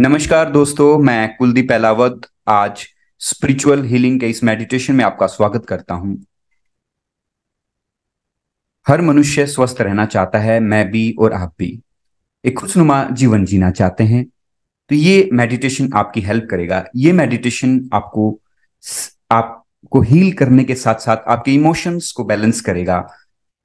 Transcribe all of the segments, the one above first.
नमस्कार दोस्तों, मैं कुलदीप एलावत आज स्पिरिचुअल हीलिंग के इस मेडिटेशन में आपका स्वागत करता हूँ। हर मनुष्य स्वस्थ रहना चाहता है, मैं भी और आप भी। एक खुशनुमा जीवन जीना चाहते हैं तो ये मेडिटेशन आपकी हेल्प करेगा। ये मेडिटेशन आपको आपको हील करने के साथ साथ आपके इमोशंस को बैलेंस करेगा।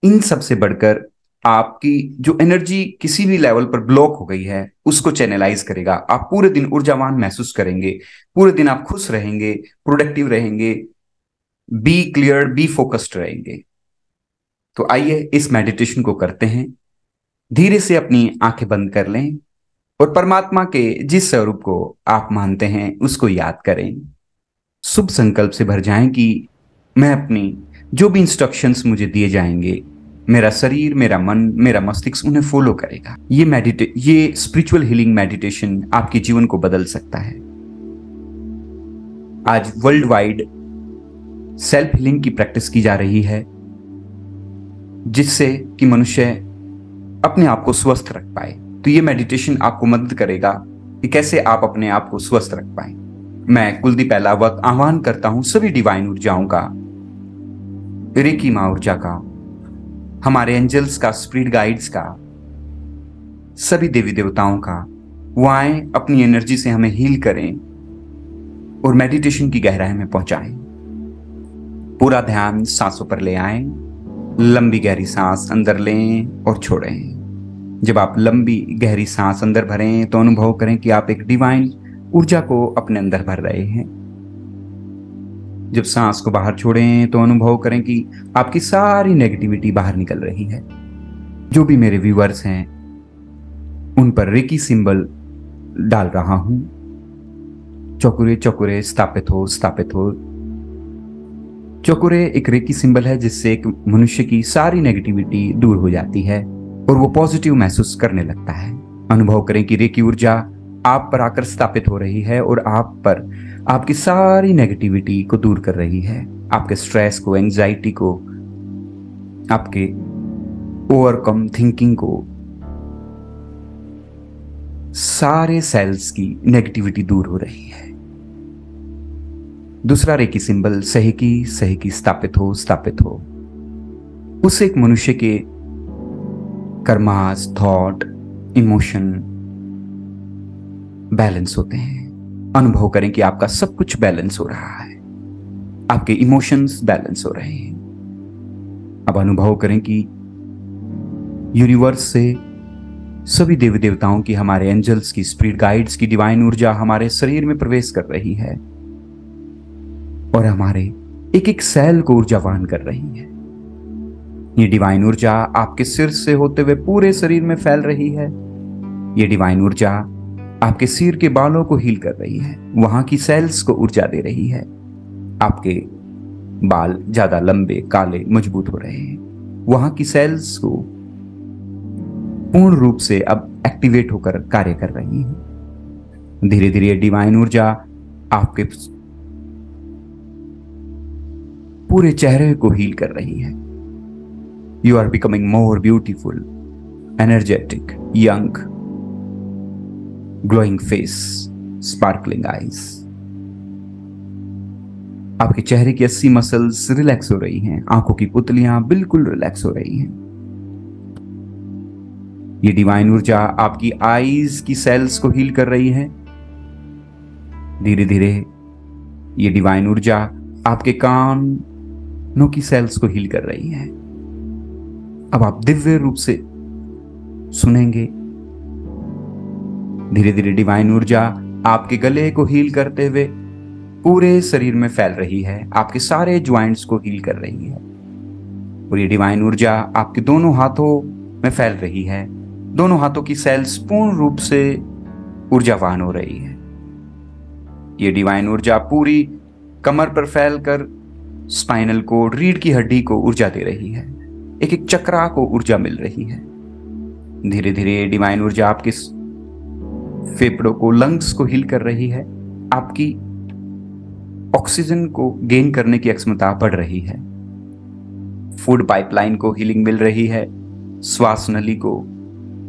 इन सबसे बढ़कर आपकी जो एनर्जी किसी भी लेवल पर ब्लॉक हो गई है, उसको चैनलाइज करेगा। आप पूरे दिन ऊर्जावान महसूस करेंगे, पूरे दिन आप खुश रहेंगे प्रोडक्टिव रहेंगे बी क्लियर बी फोकस्ड रहेंगे। तो आइए इस मेडिटेशन को करते हैं। धीरे से अपनी आँखें बंद कर लें और परमात्मा के जिस स्वरूप को आप मानते हैं, उसको याद करें। शुभ संकल्प से भर जाएँ कि मैं अपनी जो भी इंस्ट्रक्शंस मुझे दिए जाएँगे मेरा शरीर, मेरा मन, मेरा मस्तिष्क उन्हें फॉलो करेगा। ये मेडिटे ये स्पिरिचुअल हीलिंग मेडिटेशन आपके जीवन को बदल सकता है। आज वर्ल्ड वाइड सेल्फ हीलिंग की प्रैक्टिस की जा रही है, जिससे कि मनुष्य अपने आप को स्वस्थ रख पाए। तो ये मेडिटेशन आपको मदद करेगा कि कैसे आप अपने आप को स्वस्थ रख पाए। मैं कुलदीप एलावत आह्वान करता हूँ सभी डिवाइन ऊर्जाओं का, रेकी माँ ऊर्जा का। हमारे एंजल्स का स्प्रिट गाइड्स का, सभी देवी देवताओं का वो आए अपनी एनर्जी से हमें हील करें और मेडिटेशन की गहराई में पहुंचाएँ। पूरा ध्यान सांसों पर ले आए, लंबी गहरी सांस अंदर लें और छोड़ें। जब आप लंबी गहरी सांस अंदर भरें तो अनुभव करें कि आप एक डिवाइन ऊर्जा को अपने अंदर भर रहे हैं। जब सांस को बाहर छोड़ें तो अनुभव करें कि आपकी सारी नेगेटिविटी बाहर निकल रही है। जो भी मेरे व्यूवर्स हैं, उन पर रेकी सिंबल डाल रहा हूँ। चौकुरे चौकुरे, स्थापित हो स्थापित हो। चौकुरे एक रेकी सिंबल है, जिससे एक मनुष्य की सारी नेगेटिविटी दूर हो जाती है और वो पॉजिटिव महसूस करने लगता है। अनुभव करें कि रेकी ऊर्जा आप पर आकर स्थापित हो रही है और आप पर आपकी सारी नेगेटिविटी को दूर कर रही है, आपके स्ट्रेस को एंजाइटी को, आपके ओवरकम थिंकिंग को, सारे सेल्स की नेगेटिविटी दूर हो रही है। दूसरा रेकी सिंबल सही की सही की स्थापित हो स्थापित हो। उस एक मनुष्य के कर्मास थॉट इमोशन बैलेंस होते हैं। अनुभव करें कि आपका सब कुछ बैलेंस हो रहा है। आपके इमोशंस बैलेंस हो रहे हैं। अब अनुभव करें कि यूनिवर्स से सभी देवी देवताओं की, हमारे एंजल्स की स्पिरिट गाइड्स की डिवाइन ऊर्जा हमारे शरीर में प्रवेश कर रही है। और हमारे एक एक सेल को ऊर्जावान कर रही है। ये डिवाइन ऊर्जा आपके सिर से होते हुए पूरे शरीर में फैल रही है। ये डिवाइन ऊर्जा आपके सिर के बालों को हील कर रही है। वहाँ की सेल्स को ऊर्जा दे रही है। आपके बाल ज़्यादा लंबे, काले, मज़बूत हो रहे हैं। वहाँ की सेल्स को पूर्ण रूप से अब एक्टिवेट होकर कार्य कर रही है। धीरे धीरे डिवाइन ऊर्जा आपके पूरे चेहरे को हील कर रही है। You are becoming more beautiful energetic young glowing face sparkling eyes आपके चेहरे की अस्सी मसल्स रिलैक्स हो रही हैं। आँखों की पुतलियाँ बिल्कुल रिलैक्स हो रही हैं। ये डिवाइन ऊर्जा आपकी आईज की सेल्स को हील कर रही है। धीरे धीरे ये डिवाइन ऊर्जा आपके कानों की सेल्स को हील कर रही है। अब आप दिव्य रूप से सुनेंगे। धीरे धीरे डिवाइन ऊर्जा आपके गले को हील करते हुए पूरे शरीर में फैल रही है। आपके सारे ज्वाइंट्स को हील कर रही है। और ये डिवाइन ऊर्जा आपके दोनों हाथों में फैल रही है। दोनों हाथों की सेल्स पूर्ण रूप से ऊर्जावान हो रही है। ये डिवाइन ऊर्जा पूरी कमर पर फैलकर स्पाइनल कोड रीढ़ की हड्डी को ऊर्जा दे रही है। एक एक चक्रा को ऊर्जा मिल रही है। धीरे धीरे डिवाइन ऊर्जा आपके फेफड़ों को लंग्स को हील कर रही है। आपकी ऑक्सीजन को गेन करने की क्षमता बढ़ रही है। फ़ूड पाइपलाइन को हीलिंग मिल रही है। श्वास नली को,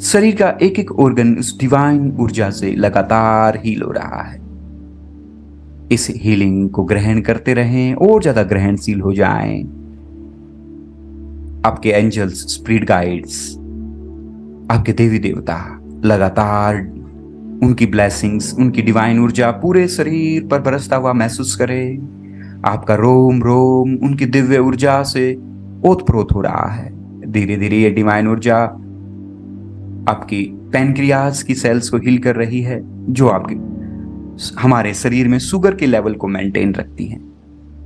शरीर का एक एक ऑर्गन उस डिवाइन ऊर्जा से लगातार हील हो रहा है। इस हीलिंग को ग्रहण करते रहें और ज़्यादा ग्रहणशील हो जाएँ। आपके एंजल्स स्प्रीड गाइड्स आपके देवी देवता लगातार उनकी ब्लेसिंग्स उनकी डिवाइन ऊर्जा पूरे शरीर पर बरसता हुआ महसूस करे। आपका रोम रोम, उनकी दिव्य ऊर्जा से ओतप्रोत हो रहा है। धीरे धीरे ये डिवाइन ऊर्जा आपकी पेनक्रियाज की सेल्स को हील कर रही है, जो आपके, हमारे शरीर में शुगर के लेवल को मेंटेन रखती हैं।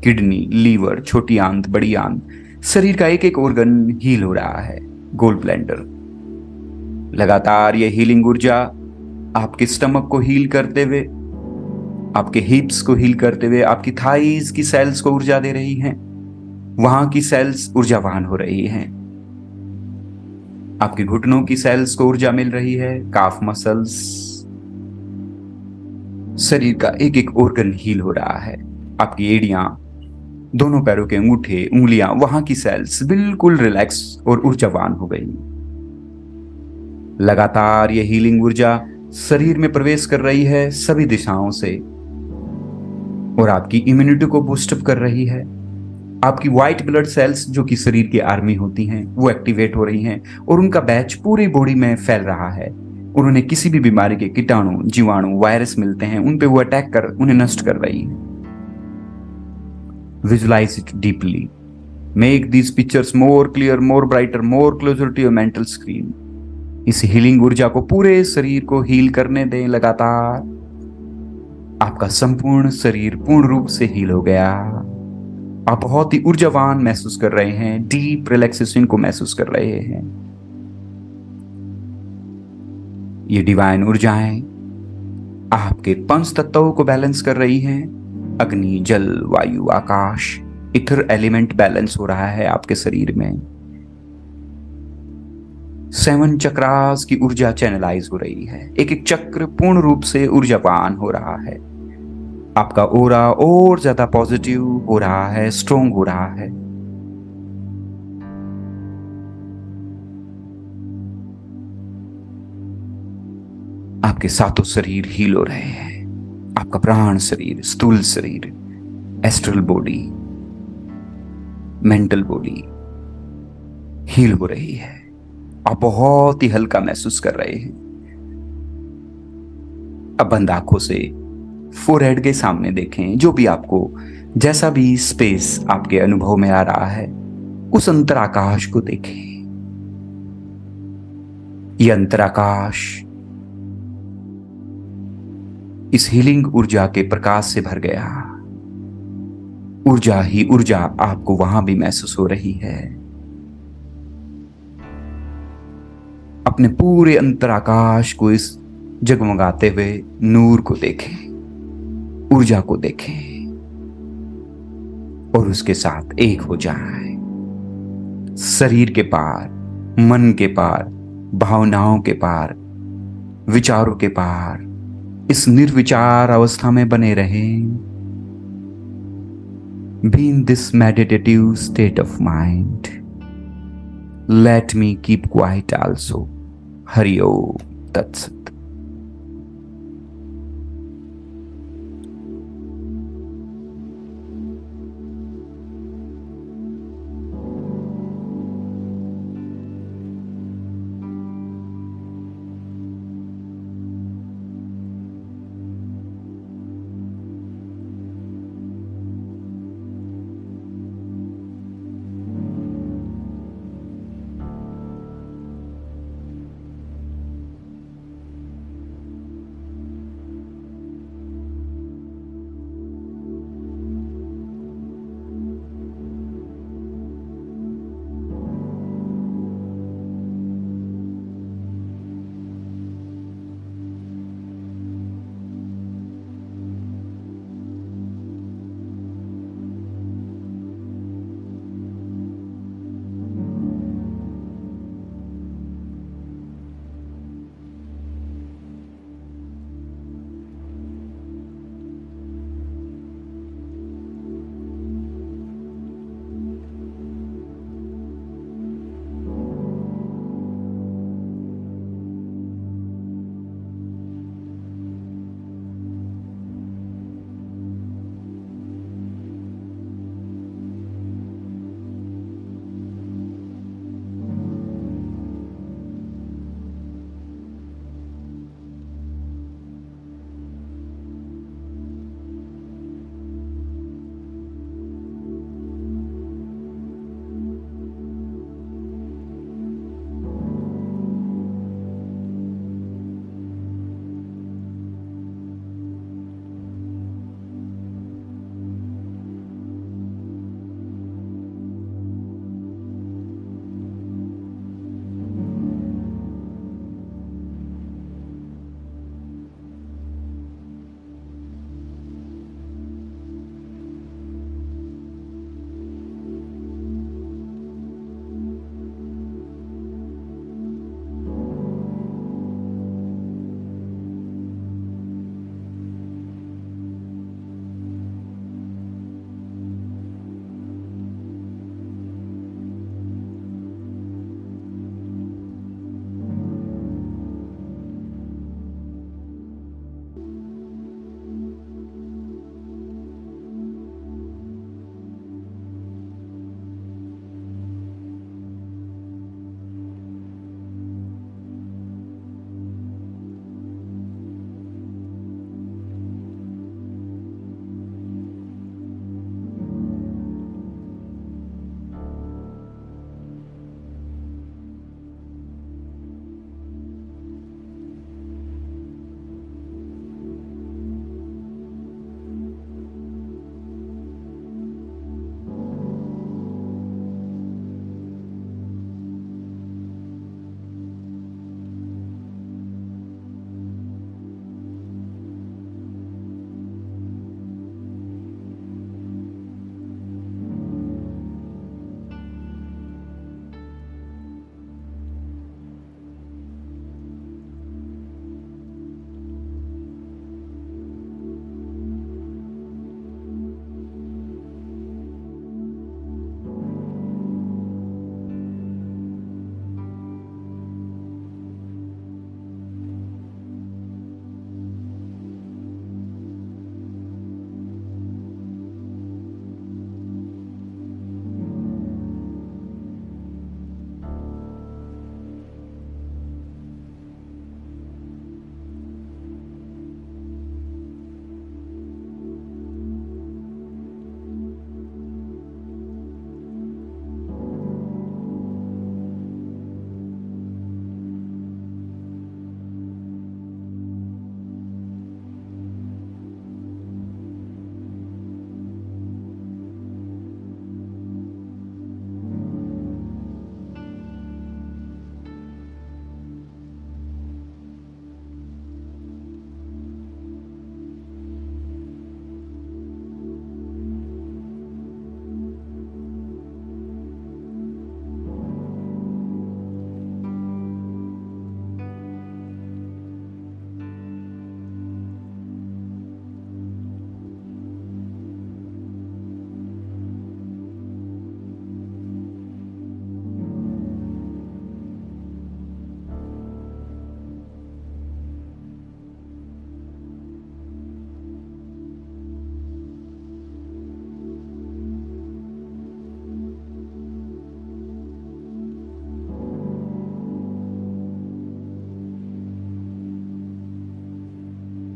किडनी लीवर छोटी आंत, बड़ी आंत, शरीर का एक एक ऑर्गन हील हो रहा है। गोल्ड ब्लेंडर लगातार ये हीलिंग ऊर्जा आपके स्टमक को हील करते हुए, आपके हिप्स को हील करते हुए, आपकी थाइज की सेल्स को ऊर्जा दे रही हैं। वहाँ की सेल्स ऊर्जावान हो रही हैं। आपके घुटनों की सेल्स को ऊर्जा मिल रही है काफ मसल्स शरीर का एक एक ऑर्गन हील हो रहा है। आपकी एड़ियाँ, दोनों पैरों के अंगूठे, उंगलियाँ, वहाँ की सेल्स बिल्कुल रिलैक्स और ऊर्जावान हो गई। लगातार यह हीलिंग ऊर्जा शरीर में प्रवेश कर रही है सभी दिशाओं से। और आपकी इम्यूनिटी को बूस्टअप कर रही है। आपकी व्हाइट ब्लड सेल्स जो कि शरीर की आर्मी होती हैं, वो एक्टिवेट हो रही हैं और उनका बैच पूरी बॉडी में फैल रहा है। उन्होंने किसी भी बीमारी के कीटाणु, जीवाणु वायरस मिलते हैं, उन पे वो अटैक कर, उन्हें नष्ट कर रही है। Visualize it deeply make these pictures more clear more brighter more closer to your mental screen इस हीलिंग ऊर्जा को पूरे शरीर को हील करने दें लगातार। आपका संपूर्ण शरीर पूर्ण रूप से हील हो गया। आप बहुत ही ऊर्जावान महसूस कर रहे हैं डीप रिलैक्सेशन को महसूस कर रहे हैं। ये डिवाइन ऊर्जाएँ आपके पंच तत्वों को बैलेंस कर रही हैं। अग्नि, जल, वायु, आकाश, इथर एलिमेंट बैलेंस हो रहा है आपके शरीर में। सेवन चक्रास की ऊर्जा चैनलाइज हो रही है। एक एक चक्र पूर्ण रूप से ऊर्जावान हो रहा है। आपका ओरा और ज़्यादा पॉजिटिव हो रहा है स्ट्रोंग हो रहा है। आपके सातों शरीर हील हो रहे हैं। आपका प्राण शरीर, स्थूल शरीर astral body mental body heal हो रही है। आप बहुत ही हल्का महसूस कर रहे हैं। अब बंद आँखों से फोरहेड के सामने देखें, जो भी आपको, जैसा भी स्पेस आपके अनुभव में आ रहा है, उस अंतराकाश को देखें। यह अंतराकाश इस हीलिंग ऊर्जा के प्रकाश से भर गया। ऊर्जा ही ऊर्जा आपको वहाँ भी महसूस हो रही है। अपने पूरे अंतराकाश को इस जगमगाते हुए नूर को देखें, ऊर्जा को देखें और उसके साथ एक हो जाए। शरीर के पार, मन के पार, भावनाओं के पार, विचारों के पार, इस निर्विचार अवस्था में बने रहें। Be in this meditative state of mind let me keep quiet also हरिओ तत्सत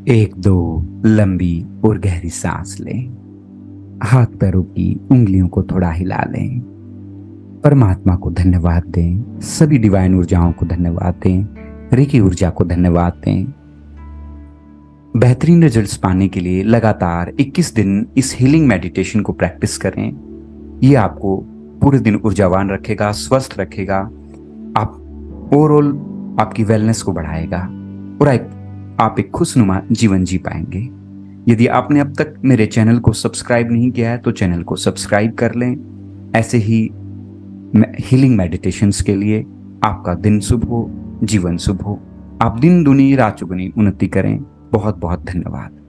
एक दो लंबी और गहरी सांस लें। हाथ पैरों की उंगलियों को थोड़ा हिला लें। परमात्मा को धन्यवाद दें। सभी डिवाइन ऊर्जाओं को धन्यवाद दें। रिकी ऊर्जा को धन्यवाद दें। बेहतरीन रिजल्ट्स पाने के लिए लगातार 21 दिन इस हीलिंग मेडिटेशन को प्रैक्टिस करें। ये आपको पूरे दिन ऊर्जावान रखेगा, स्वस्थ रखेगा। आप ओवरऑल आपकी वेलनेस को बढ़ाएगा। और आप एक खुशनुमा जीवन जी पाएँगे। यदि आपने अब तक मेरे चैनल को सब्सक्राइब नहीं किया है तो चैनल को सब्सक्राइब कर लें। ऐसे ही हीलिंग मेडिटेशंस के लिए आपका दिन शुभ हो, जीवन शुभ हो। आप दिन दुनी रात चुगनी उन्नति करें। बहुत बहुत धन्यवाद।